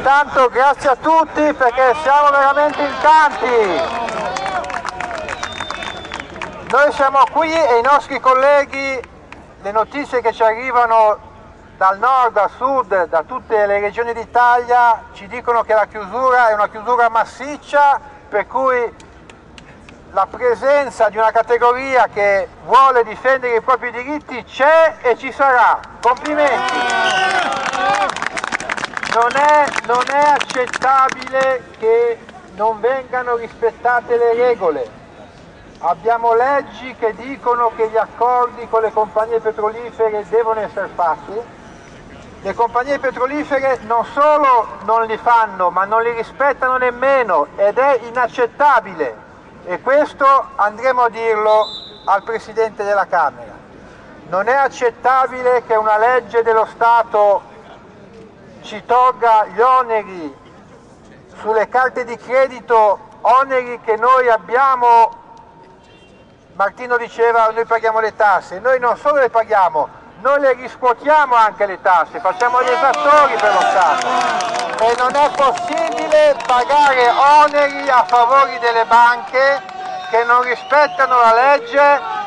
Intanto grazie a tutti perché siamo veramente in tanti. Noi siamo qui e i nostri colleghi, le notizie che ci arrivano dal nord al sud, da tutte le regioni d'Italia, ci dicono che la chiusura è una chiusura massiccia per cui la presenza di una categoria che vuole difendere i propri diritti c'è e ci sarà. Complimenti! Non è, non è accettabile che non vengano rispettate le regole. Abbiamo leggi che dicono che gli accordi con le compagnie petrolifere devono essere fatti. Le compagnie petrolifere non solo non li fanno, ma non li rispettano nemmeno ed è inaccettabile e questo andremo a dirlo al Presidente della Camera. Non è accettabile che una legge dello Stato ci tolga gli oneri sulle carte di credito, oneri che noi abbiamo, Martino diceva noi paghiamo le tasse, noi non solo le paghiamo, noi le riscuotiamo anche le tasse, facciamo gli esattori per lo Stato. E non è possibile pagare oneri a favore delle banche che non rispettano la legge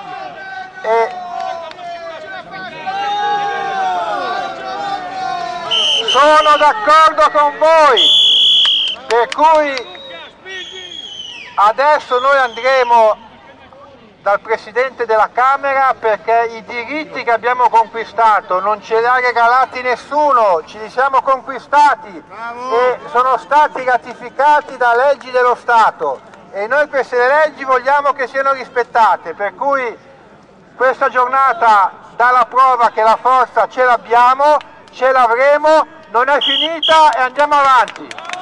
sono d'accordo con voi, per cui adesso noi andremo dal Presidente della Camera perché i diritti che abbiamo conquistato non ce li ha regalati nessuno, ci li siamo conquistati e sono stati ratificati da leggi dello Stato. E noi queste leggi vogliamo che siano rispettate, per cui questa giornata dà la prova che la forza ce l'abbiamo, ce l'avremo, non è finita e andiamo avanti.